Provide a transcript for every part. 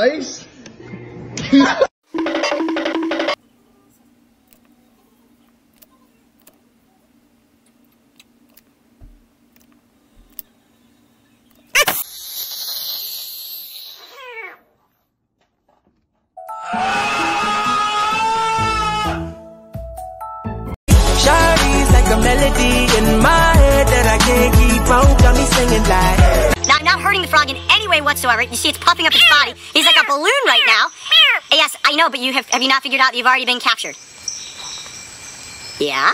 nós. Frog in any way whatsoever. You see, it's puffing up its body. He's like a balloon right now. Yes, I know, but you have have you not figured out that you've already been captured? Yeah.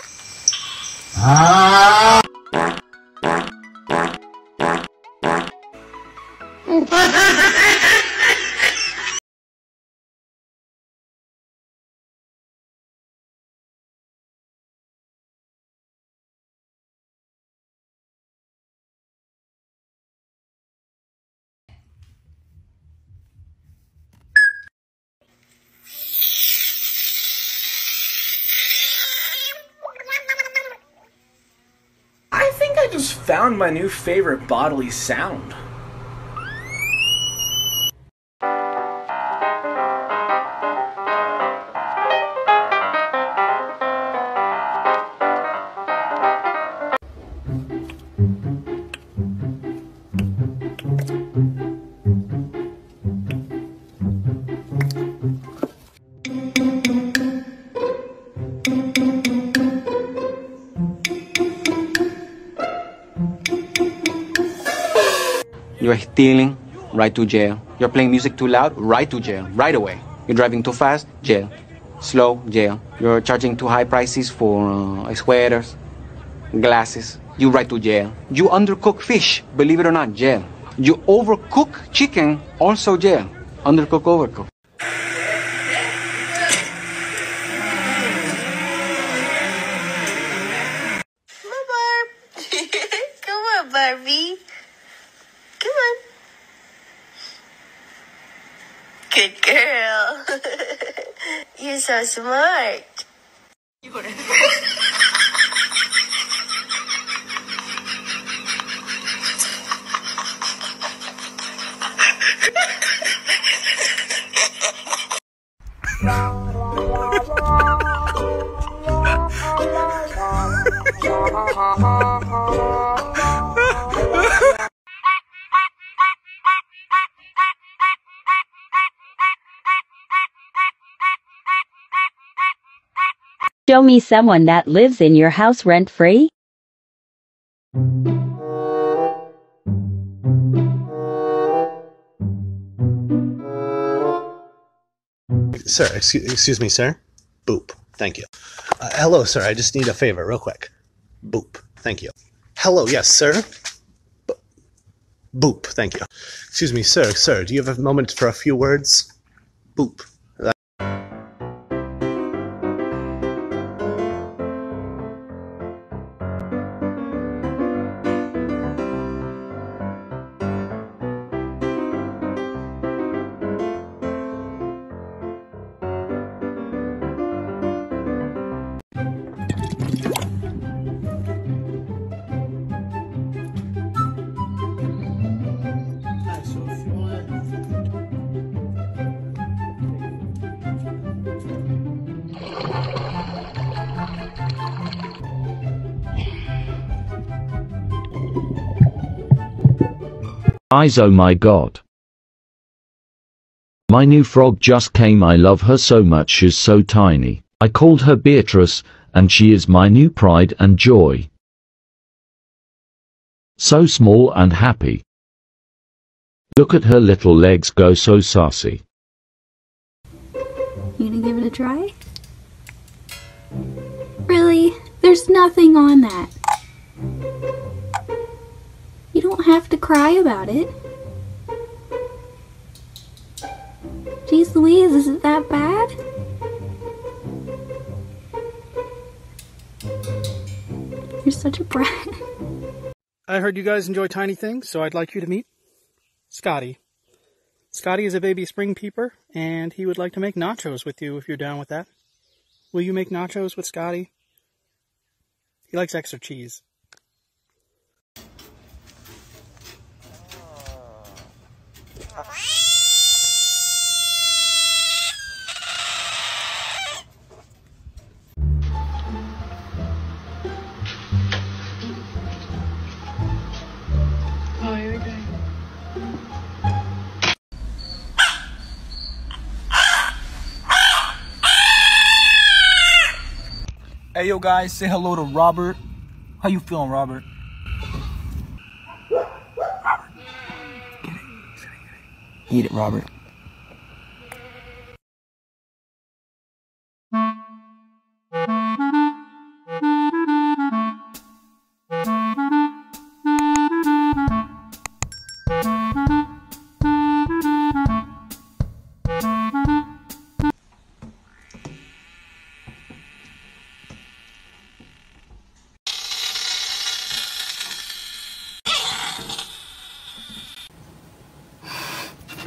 Ah. Found my new favorite bodily sound. You're stealing, right to jail. You're playing music too loud, right to jail, right away. You're driving too fast, jail. Slow, jail. You're charging too high prices for uh, sweaters, glasses, you right to jail. You undercook fish, believe it or not, jail. You overcook chicken, also jail. Undercook, overcook. Good girl. You're so smart. Show me someone that lives in your house rent free. Sir, excuse, excuse me, sir. Boop. Thank you. Uh, hello, sir. I just need a favor, real quick. Boop. Thank you. Hello, yes, sir. Boop. Thank you. Excuse me, sir. Sir, do you have a moment for a few words? Boop. Eyes oh my god. My new frog just came I love her so much she's so tiny. I called her Beatrice, and she is my new pride and joy. So small and happy. Look at her little legs go so sassy. You gonna give it a try? Really? There's nothing on that. Don't have to cry about it. Jeez Louise, is it that bad? You're such a brat. I heard you guys enjoy tiny things, so I'd like you to meet Scotty. Scotty is a baby spring peeper, and he would like to make nachos with you if you're down with that. Will you make nachos with Scotty? He likes extra cheese. Hey, yo, guys, say hello to Robert. How you feeling, Robert? Robert, get it. Eat it, Robert.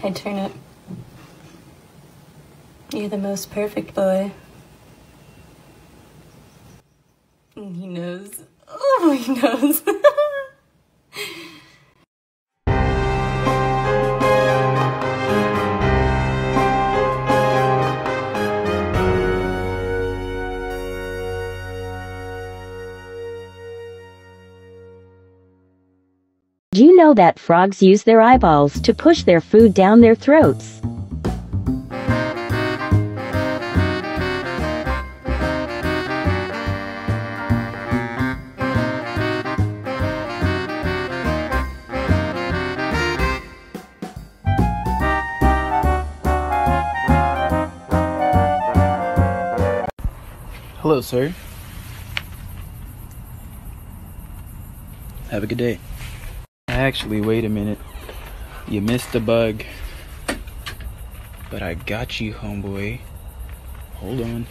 Hey, Turnip. You're the most perfect boy. He knows. Oh, he knows. you know that frogs use their eyeballs to push their food down their throats? Hello, sir. Have a good day. Actually, wait a minute. You missed the bug. But I got you, homeboy. Hold on.